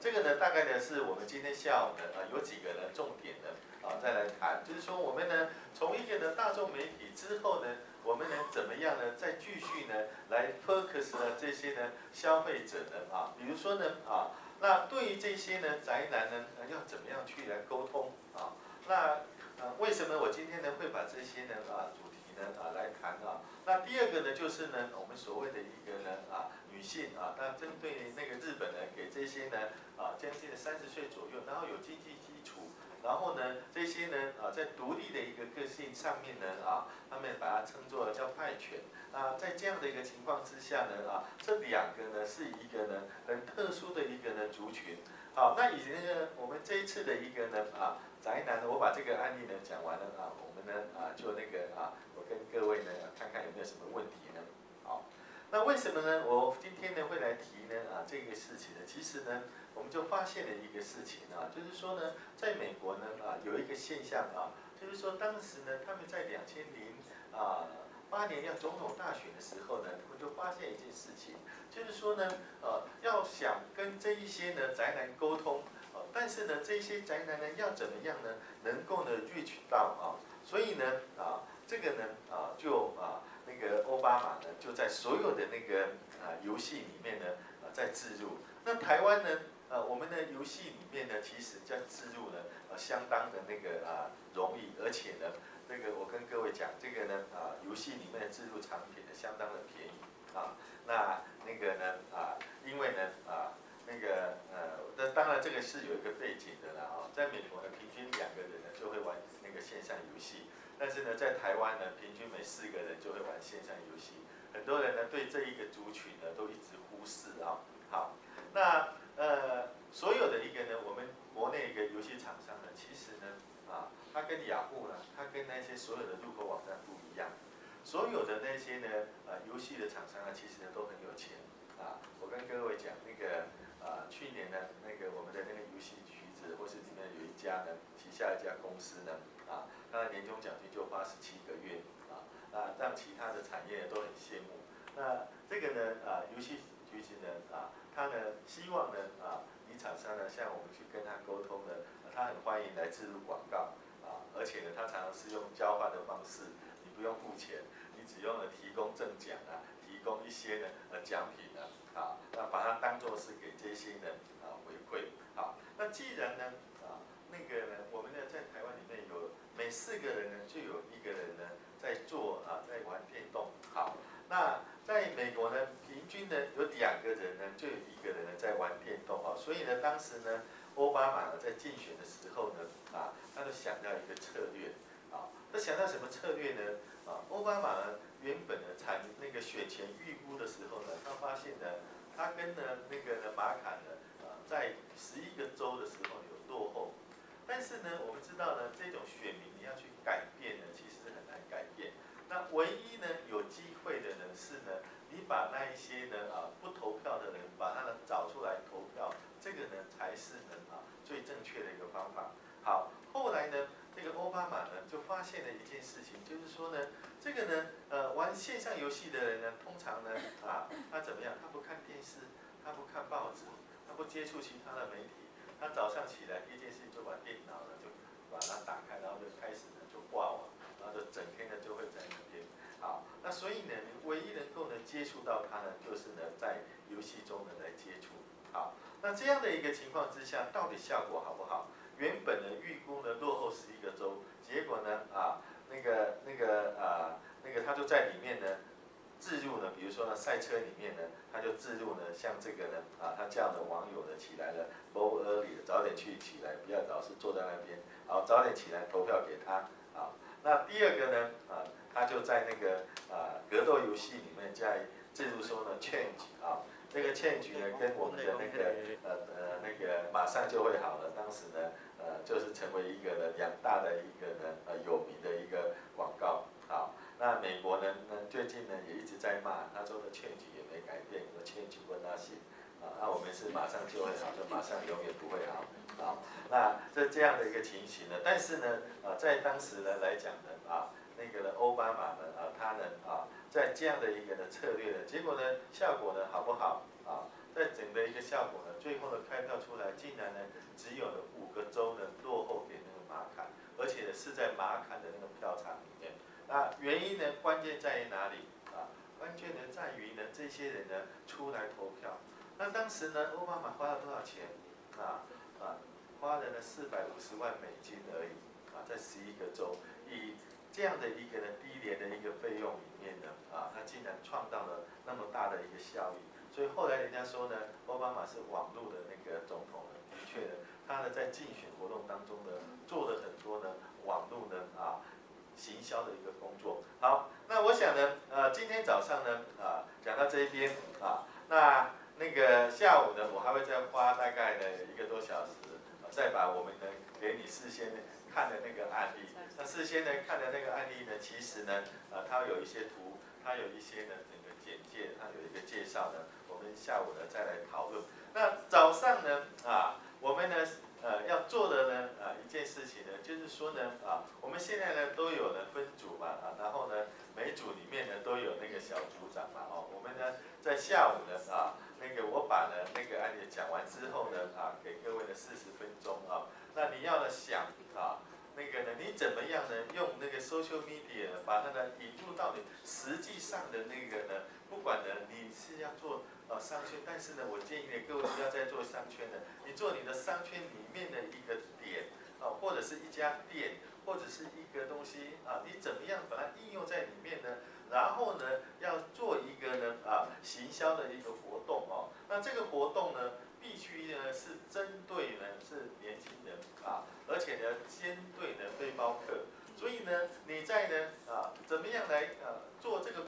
这个呢，大概呢是我们今天下午呢啊有几个呢重点呢啊再来谈，就是说我们呢从一个呢大众媒体之后呢，我们能怎么样呢再继续呢来 focus 呢这些呢消费者呢啊，比如说呢啊，那对于这些呢宅男呢要怎么样去来沟通啊？那呃为什么我今天呢会把这些呢啊主题呢啊来谈啊？那第二个呢就是呢我们所谓的一。女性啊，那针对那个日本呢，给这些呢啊将近三十岁左右，然后有经济基础，然后呢这些呢啊在独立的一个个性上面呢啊，他们把它称作叫派权啊，在这样的一个情况之下呢啊，这两个呢是一个呢很特殊的一个呢族群。好，那以前呢我们这一次的一个呢啊宅男呢，我把这个案例呢讲完了啊，我们呢啊就那个啊，我跟各位呢看看有没有什么问题呢？好。那为为什么呢？我今天呢会来提呢啊这个事情呢？其实呢，我们就发现了一个事情啊，就是说呢，在美国呢啊有一个现象啊，就是说当时呢他们在两千零啊八年要总统大选的时候呢，他们就发现一件事情，就是说呢呃要想跟这一些呢宅男沟通，呃但是呢这些宅男呢要怎么样呢能够呢 reach 到啊，所以呢啊这个呢啊就啊。那个奥巴马呢，就在所有的那个啊游戏里面呢啊在置入。那台湾呢，呃我们的游戏里面呢，其实在置入呢呃相当的那个啊容易，而且呢，那个我跟各位讲，这个呢啊游戏里面的置入产品呢相当的便宜啊。那那个呢啊，因为呢啊那个呃，那当然这个是有一个背景的啦啊，在美国呢，平均两个人呢就会玩那个线上游戏。但是呢，在台湾呢，平均每四个人就会玩线上游戏。很多人呢，对这一个族群呢，都一直忽视啊。好，那呃，所有的一个呢，我们国内一个游戏厂商呢，其实呢，啊，它跟雅虎呢，它跟那些所有的入口网站不一样。所有的那些呢，呃，游戏的厂商呢，其实呢，都很有钱啊。我跟各位讲，那个啊，去年呢，那个我们的那个游戏橘子，或是里面有一家呢，旗下一家公司呢。啊，那年终奖金就八十七个月啊，啊，让其他的产业都很羡慕。那这个呢，啊，游戏局子呢，啊，他呢希望呢，啊，你厂商呢，向我们去跟他沟通呢，他很欢迎来植入广告，啊，而且呢，他常常是用交换的方式，你不用付钱，你只用了提供赠奖啊，提供一些呢，呃，奖品呢，啊，那把它当做是给这些人啊回馈。好，那既然呢，啊，那个呢，我们呢在台湾里面有。四个人呢，就有一个人呢在做啊，在玩电动。好，那在美国呢，平均呢有两个人呢，就有一个人呢在玩电动啊。所以呢，当时呢，奥巴马呢在竞选的时候呢，啊，他就想到一个策略啊。他想到什么策略呢？啊，奥巴马呢原本呢产那个选前预估的时候呢，他发现呢，他跟呢那个呢马卡呢啊，在十一个州的时候有落后。但是呢，我们知道呢，这种选民你要去改变呢，其实是很难改变。那唯一呢有机会的呢是呢，你把那一些呢啊不投票的人，把他们找出来投票，这个呢才是呢啊最正确的一个方法。好，后来呢，这个奥巴马呢就发现了一件事情，就是说呢，这个呢呃玩线上游戏的人呢，通常呢啊他怎么样？他不看电视，他不看报纸，他不接触其他的媒体。他早上起来第一件事就把电脑呢就把它打开，然后就开始呢就挂网，然后就整天呢就会在那边。好，那所以呢，你唯一能够呢接触到他呢，就是呢在游戏中呢来接触。好，那这样的一个情况之下，到底效果好不好？原本呢预估呢落后十一个周，结果呢啊那个那个啊那个他就在里面呢。自入呢，比如说呢，赛车里面呢，他就自入呢，像这个呢，啊，他这样的网友呢起来了，more early 早点去起来，不要老是坐在那边，好，早点起来投票给他，啊，那第二个呢，啊，他就在那个啊格斗游戏里面在自入说呢，change 啊，这个 change 呢跟我们的那个呃呃那个马上就会好了，当时呢，呃就是成为一个呢两大的一个呢呃有名的一个广告，啊。那美国呢？那最近呢也一直在骂，他说的欠举也没改变，说劝举不那些，啊，那我们是马上就会好，就马上永远不会好，啊，那这这样的一个情形呢，但是呢，啊，在当时呢来讲呢，啊，那个呢奥巴马呢，啊，他呢，啊，在这样的一个呢策略呢，结果呢，效果呢好不好？啊，在整个一个效果呢，最后的开票出来，竟然呢只有呢五个州呢落后给那个马坎，而且呢是在马坎的那个票场里面。那原因呢，关键在于哪里啊？关键呢在于呢这些人呢出来投票。那当时呢，奥巴马花了多少钱啊？啊，花了呢四百五十万美金而已啊，在十一个州，以这样的一个呢低廉的一个费用里面呢，啊，他竟然创造了那么大的一个效益。所以后来人家说呢，奥巴马是网络的那个总统呢，的确的，他呢在竞选活动当中呢，做了很多呢网络呢啊行销的一个工作。好，那我想呢，呃，今天早上呢，啊，讲到这一边啊，那那个下午呢，我还会再花大概呢一个多小时，再把我们呢给你事先看的那个案例。那事先呢看的那个案例呢，其实呢，呃，它有一些图，它有一些呢整个简介，它有一个介绍呢。我们下午呢再来讨论。那早上呢啊，我们呢呃要做的呢啊一件事情呢，就是说呢啊，我们现在呢都有呢分组嘛啊，然后呢每组里面呢都有那个小组长嘛哦，我们呢在下午呢啊那个我把呢那个案例讲完之后呢啊，给各位呢四十分钟啊，那你要呢想怎么样呢用那个 social media 把它呢引入到你实际上的那个呢，不管呢你是要做。呃，商圈，但是呢，我建议呢，各位不要再做商圈的，你做你的商圈里面的一个点，啊，或者是一家店，或者是一个东西，啊，你怎么样把它应用在里面呢？然后呢，要做一个呢啊行销的一个活动哦。那这个活动呢，必须呢是针对呢是年轻人啊，而且呢针对呢背包客。所以呢，你在呢啊怎么样来啊做这个。